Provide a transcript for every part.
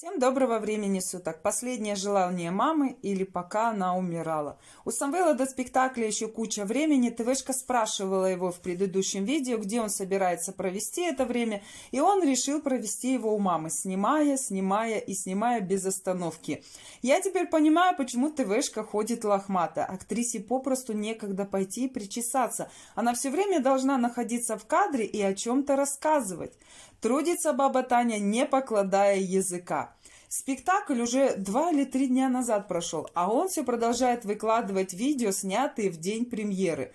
Всем доброго времени суток. Последнее желание мамы или пока она умирала. У Самвела до спектакля еще куча времени. ТВшка спрашивала его в предыдущем видео, где он собирается провести это время. И он решил провести его у мамы, снимая, снимая и снимая без остановки. Я теперь понимаю, почему ТВшка ходит лохмато. Актрисе попросту некогда пойти и причесаться. Она все время должна находиться в кадре и о чем-то рассказывать. Трудится баба Таня, не покладая языка. Спектакль уже два или три дня назад прошел, а он все продолжает выкладывать видео, снятые в день премьеры.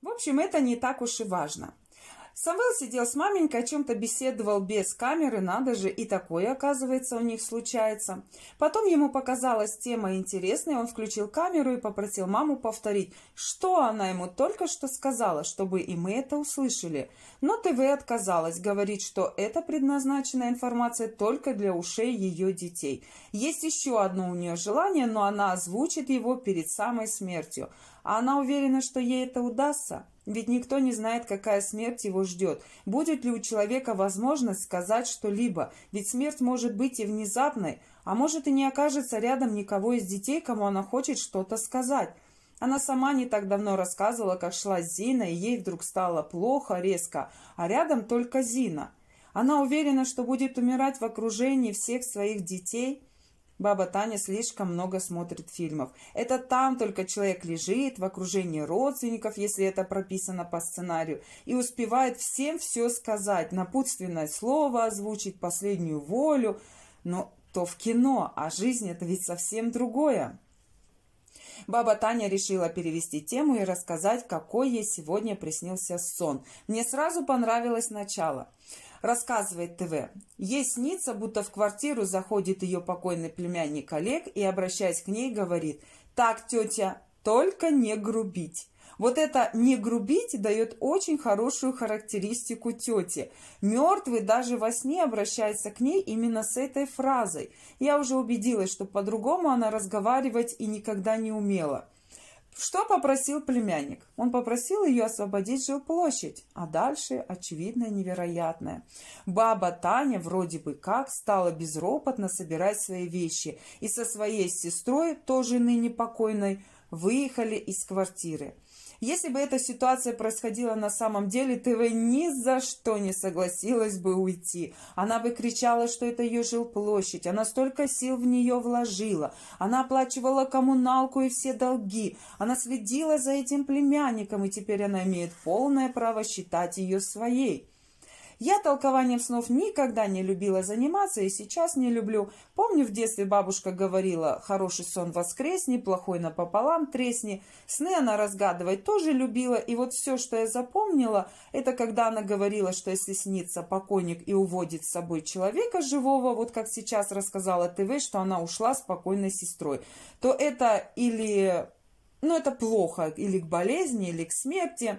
В общем, это не так уж и важно. Самвел сидел с маменькой, о чем-то беседовал без камеры, надо же, и такое, оказывается, у них случается. Потом ему показалась тема интересная, он включил камеру и попросил маму повторить, что она ему только что сказала, чтобы и мы это услышали. Но ТВ отказалась, говорит, что это предназначенная информация только для ушей ее детей. Есть еще одно у нее желание, но она озвучит его перед самой смертью. А она уверена, что ей это удастся. Ведь никто не знает, какая смерть его ждет. Будет ли у человека возможность сказать что-либо? Ведь смерть может быть и внезапной, а может и не окажется рядом никого из детей, кому она хочет что-то сказать. Она сама не так давно рассказывала, как шла Зина, и ей вдруг стало плохо, резко, а рядом только Зина. Она уверена, что будет умирать в окружении всех своих детей – Баба Таня слишком много смотрит фильмов. Это там только человек лежит в окружении родственников, если это прописано по сценарию, и успевает всем все сказать, напутственное слово озвучить, последнюю волю. Но то в кино, а жизнь это ведь совсем другое. Баба Таня решила перевести тему и рассказать, какой ей сегодня приснился сон. Мне сразу понравилось начало. Рассказывает ТВ. Ей снится, будто в квартиру заходит ее покойный племянник Олег и, обращаясь к ней, говорит, «Так, тетя, только не грубить». Вот это «не грубить» дает очень хорошую характеристику тети. Мертвый даже во сне обращается к ней именно с этой фразой. Я уже убедилась, что по-другому она разговаривать и никогда не умела. Что попросил племянник? Он попросил ее освободить жилплощадь, а дальше очевидное невероятное. Баба Таня вроде бы как стала безропотно собирать свои вещи и со своей сестрой, тоже ныне покойной, выехали из квартиры. Если бы эта ситуация происходила на самом деле, ТВ ни за что не согласилась бы уйти. Она бы кричала, что это ее жилплощадь, она столько сил в нее вложила, она оплачивала коммуналку и все долги, она следила за этим племянником, и теперь она имеет полное право считать ее своей. Я толкованием снов никогда не любила заниматься и сейчас не люблю. Помню, в детстве бабушка говорила, хороший сон воскресни, плохой напополам тресни. Сны она разгадывать тоже любила, и вот все, что я запомнила, это когда она говорила, что если снится покойник и уводит с собой человека живого, вот как сейчас рассказала ТВ, что она ушла с покойной сестрой, то это или ну, это плохо, или к болезни, или к смерти.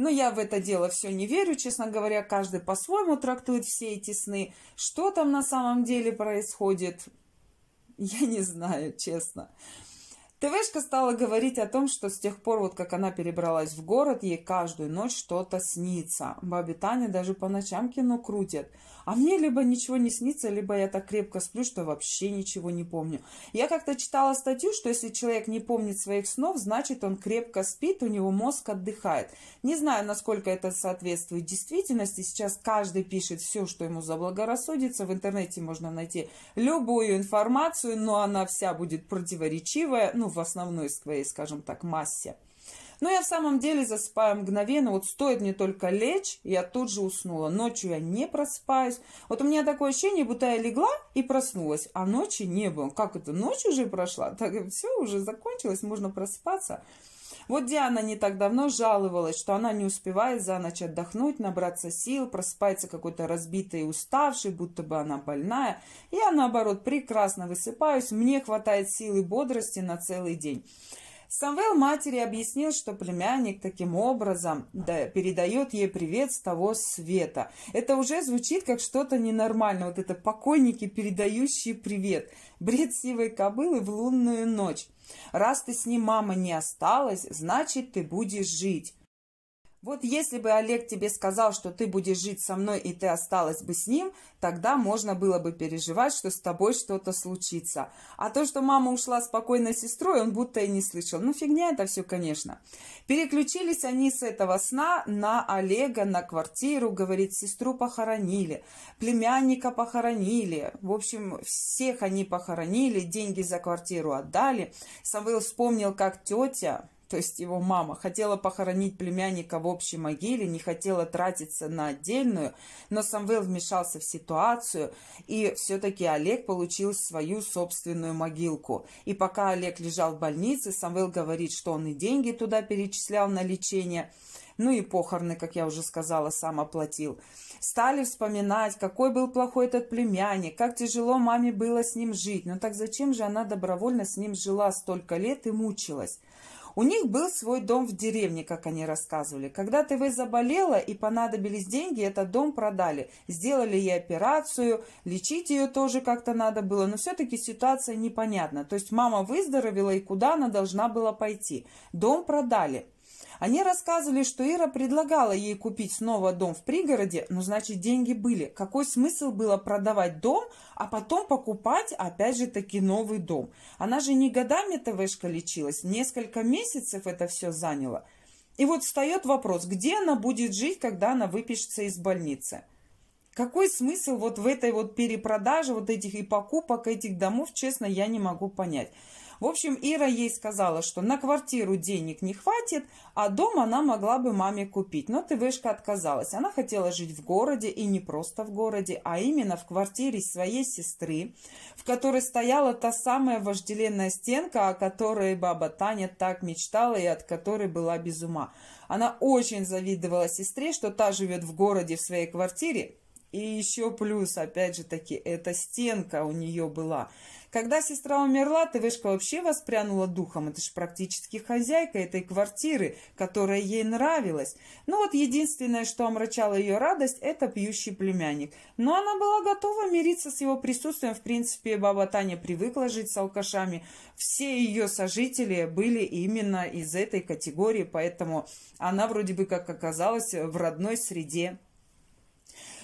Но я в это дело все не верю, честно говоря, каждый по-своему трактует все эти сны. Что там на самом деле происходит, я не знаю, честно. ТВшка стала говорить о том, что с тех пор, вот как она перебралась в город, ей каждую ночь что-то снится. Бабе Таня даже по ночам кино крутят. А мне либо ничего не снится, либо я так крепко сплю, что вообще ничего не помню. Я как-то читала статью, что если человек не помнит своих снов, значит он крепко спит, у него мозг отдыхает. Не знаю, насколько это соответствует действительности. Сейчас каждый пишет все, что ему заблагорассудится. В интернете можно найти любую информацию, но она вся будет противоречивая, ну, в основной своей, скажем так, массе. Но я в самом деле засыпаю мгновенно. Вот стоит мне только лечь, я тут же уснула. Ночью я не просыпаюсь. Вот у меня такое ощущение, будто я легла и проснулась, а ночи не было. Как это, ночь уже прошла? Так все, уже закончилось, можно просыпаться. Вот Диана не так давно жаловалась, что она не успевает за ночь отдохнуть, набраться сил, просыпается какой-то разбитый и уставший, будто бы она больная. Я, наоборот, прекрасно высыпаюсь, мне хватает силы и бодрости на целый день. Самвел матери объяснил, что племянник таким образом да, передает ей привет с того света. Это уже звучит как что-то ненормальное. Вот это покойники, передающие привет. Бред сивой кобылы в лунную ночь. Раз ты с ним, мама, не осталась, значит, ты будешь жить. Вот если бы Олег тебе сказал, что ты будешь жить со мной, и ты осталась бы с ним, тогда можно было бы переживать, что с тобой что-то случится. А то, что мама ушла спокойно с сестрой, он будто и не слышал. Ну, фигня это все, конечно. Переключились они с этого сна на Олега, на квартиру, говорит, сестру похоронили, племянника похоронили. В общем, всех они похоронили, деньги за квартиру отдали. Самвел вспомнил, как тетя то есть его мама, хотела похоронить племянника в общей могиле, не хотела тратиться на отдельную, но Самвел вмешался в ситуацию, и все-таки Олег получил свою собственную могилку. И пока Олег лежал в больнице, Самвел говорит, что он и деньги туда перечислял на лечение, ну и похороны, как я уже сказала, сам оплатил. Стали вспоминать, какой был плохой этот племянник, как тяжело маме было с ним жить. Но так зачем же она добровольно с ним жила столько лет и мучилась? У них был свой дом в деревне, как они рассказывали. Когда ТВ заболела и понадобились деньги, этот дом продали. Сделали ей операцию, лечить ее тоже как-то надо было, но все-таки ситуация непонятна. То есть мама выздоровела и куда она должна была пойти. Дом продали. Они рассказывали, что Ира предлагала ей купить снова дом в пригороде, но значит деньги были. Какой смысл было продавать дом, а потом покупать опять же таки новый дом? Она же не годами ТВшка лечилась, несколько месяцев это все заняло. И вот встает вопрос, где она будет жить, когда она выпишется из больницы? Какой смысл вот в этой вот перепродаже вот этих и покупок этих домов, честно, я не могу понять. В общем, Ира ей сказала, что на квартиру денег не хватит, а дом она могла бы маме купить. Но ТВшка отказалась. Она хотела жить в городе, и не просто в городе, а именно в квартире своей сестры, в которой стояла та самая вожделенная стенка, о которой баба Таня так мечтала и от которой была без ума. Она очень завидовала сестре, что та живет в городе в своей квартире, и еще плюс, опять же таки, эта стенка у нее была. Когда сестра умерла, ТВшка вообще воспрянула духом. Это же практически хозяйка этой квартиры, которая ей нравилась. Ну вот единственное, что омрачало ее радость, это пьющий племянник. Но она была готова мириться с его присутствием. В принципе, баба Таня привыкла жить с алкашами. Все ее сожители были именно из этой категории, поэтому она вроде бы как оказалась в родной среде.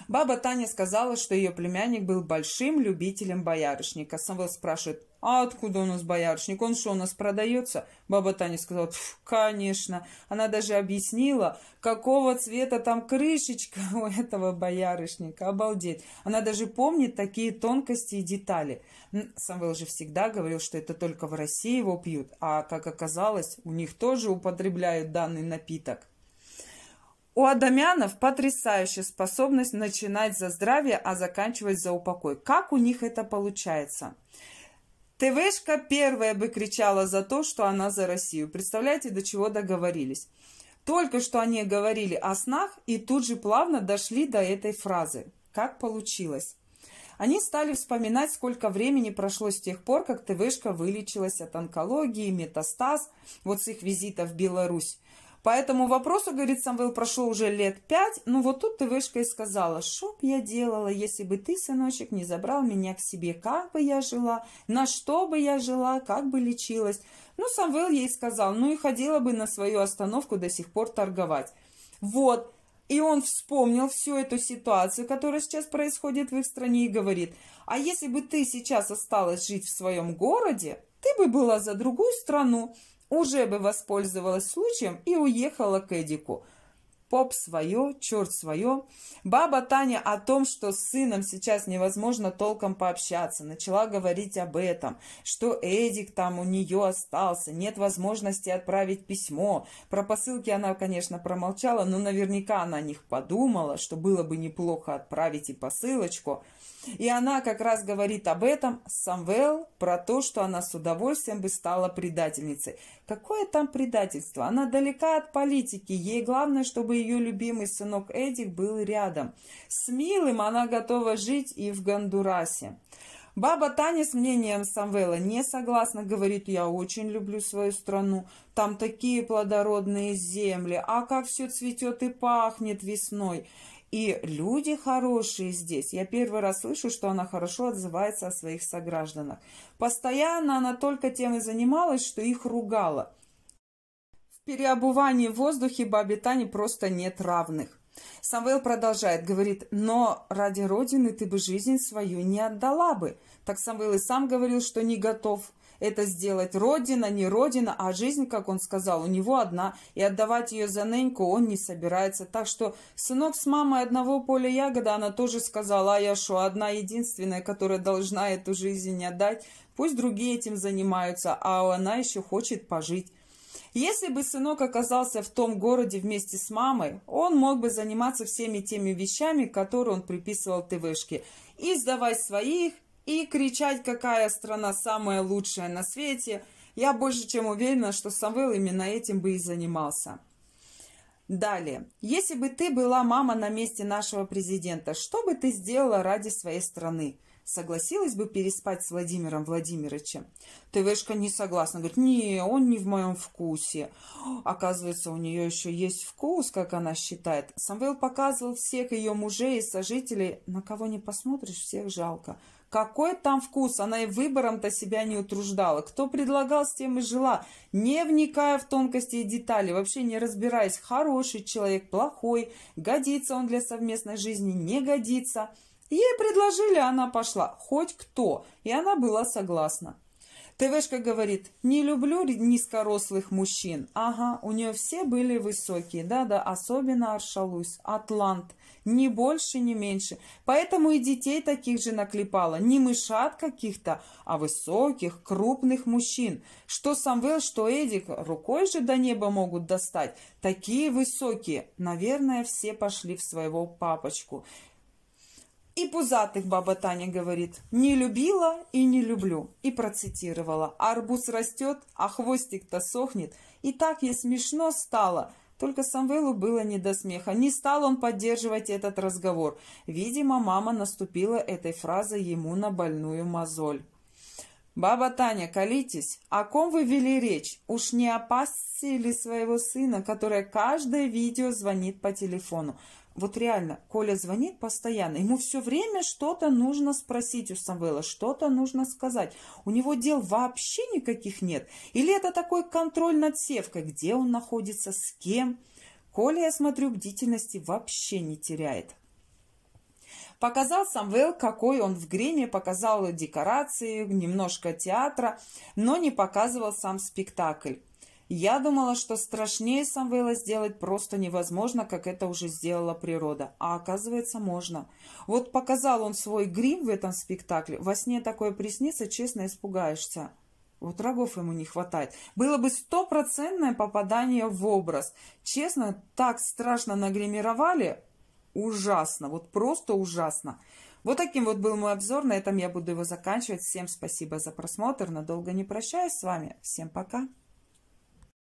Баба Таня сказала, что ее племянник был большим любителем боярышника. Самвел спрашивает, а откуда у нас боярышник? Он что, у нас продается? Баба Таня сказала, конечно. Она даже объяснила, какого цвета там крышечка у этого боярышника. Обалдеть. Она даже помнит такие тонкости и детали. Самвел же всегда говорил, что это только в России его пьют. А, как оказалось, у них тоже употребляют данный напиток. У адамянов потрясающая способность начинать за здравие, а заканчивать за упокой. Как у них это получается? ТВшка первая бы кричала за то, что она за Россию. Представляете, до чего договорились? Только что они говорили о снах и тут же плавно дошли до этой фразы. Как получилось? Они стали вспоминать, сколько времени прошло с тех пор, как ТВшка вылечилась от онкологии, метастаз, вот с их визита в Беларусь. По этому вопросу, говорит Самвел, прошло уже лет пять. Ну вот тут ты вышка и сказала, что б я делала, если бы ты, сыночек, не забрал меня к себе, как бы я жила, на что бы я жила, как бы лечилась. Ну, Самвел ей сказал, ну и ходила бы на свою остановку до сих пор торговать. Вот. И он вспомнил всю эту ситуацию, которая сейчас происходит в их стране, и говорит, а если бы ты сейчас осталась жить в своем городе, ты бы была за другую страну, уже бы воспользовалась случаем и уехала к Эдику. Поп свое, черт свое. Баба Таня о том, что с сыном сейчас невозможно толком пообщаться, начала говорить об этом, что Эдик там у нее остался, нет возможности отправить письмо. Про посылки она, конечно, промолчала, но наверняка она о них подумала, что было бы неплохо отправить и посылочку. И она как раз говорит об этом, Самвел, про то, что она с удовольствием бы стала предательницей. Какое там предательство? Она далека от политики. Ей главное, чтобы ее любимый сынок Эдик был рядом. С милым она готова жить и в Гондурасе. Баба Таня с мнением Самвела не согласна, говорит, я очень люблю свою страну, там такие плодородные земли, а как все цветет и пахнет весной. И люди хорошие здесь. Я первый раз слышу, что она хорошо отзывается о своих согражданах. Постоянно она только тем и занималась, что их ругала. В переобувании в воздухе бабе Тане просто нет равных. Самвел продолжает, говорит, но ради Родины ты бы жизнь свою не отдала бы. Так Самвел и сам говорил, что не готов это сделать. Родина, не Родина, а жизнь, как он сказал, у него одна. И отдавать ее за неньку он не собирается. Так что сынок с мамой одного поля ягода, она тоже сказала, а я что, одна единственная, которая должна эту жизнь отдать. Пусть другие этим занимаются, а она еще хочет пожить. Если бы сынок оказался в том городе вместе с мамой, он мог бы заниматься всеми теми вещами, которые он приписывал ТВшке. И сдавать своих, и кричать, какая страна самая лучшая на свете. Я больше чем уверена, что Самвел именно этим бы и занимался. Далее. Если бы ты была мама на месте нашего президента, что бы ты сделала ради своей страны? согласилась бы переспать с Владимиром Владимировичем. ТВшка не согласна, говорит, не, он не в моем вкусе. Оказывается, у нее еще есть вкус, как она считает. Самвел показывал всех ее мужей и сожителей, на кого не посмотришь, всех жалко. Какой там вкус? Она и выбором-то себя не утруждала. Кто предлагал, с тем и жила, не вникая в тонкости и детали, вообще не разбираясь, хороший человек, плохой, годится он для совместной жизни, не годится – Ей предложили, она пошла. Хоть кто. И она была согласна. ТВшка говорит, не люблю низкорослых мужчин. Ага, у нее все были высокие. Да-да, особенно Аршалусь, Атлант. Ни больше, ни меньше. Поэтому и детей таких же наклепала. Не мышат каких-то, а высоких, крупных мужчин. Что Самвел, что Эдик рукой же до неба могут достать. Такие высокие. Наверное, все пошли в своего папочку. И пузатых баба Таня говорит, не любила и не люблю. И процитировала, арбуз растет, а хвостик-то сохнет. И так ей смешно стало. Только Самвелу было не до смеха. Не стал он поддерживать этот разговор. Видимо, мама наступила этой фразой ему на больную мозоль. «Баба Таня, колитесь, о ком вы вели речь? Уж не опасили ли своего сына, который каждое видео звонит по телефону? Вот реально, Коля звонит постоянно, ему все время что-то нужно спросить у Самвела, что-то нужно сказать. У него дел вообще никаких нет. Или это такой контроль над севкой, где он находится, с кем. Коля, я смотрю, бдительности вообще не теряет. Показал Самвел, какой он в гриме, показал декорации, немножко театра, но не показывал сам спектакль. Я думала, что страшнее Самвела сделать просто невозможно, как это уже сделала природа. А оказывается, можно. Вот показал он свой грим в этом спектакле. Во сне такое приснится, честно испугаешься. Вот рогов ему не хватает. Было бы стопроцентное попадание в образ. Честно, так страшно нагримировали. Ужасно, вот просто ужасно. Вот таким вот был мой обзор. На этом я буду его заканчивать. Всем спасибо за просмотр. Надолго не прощаюсь с вами. Всем пока.